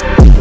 you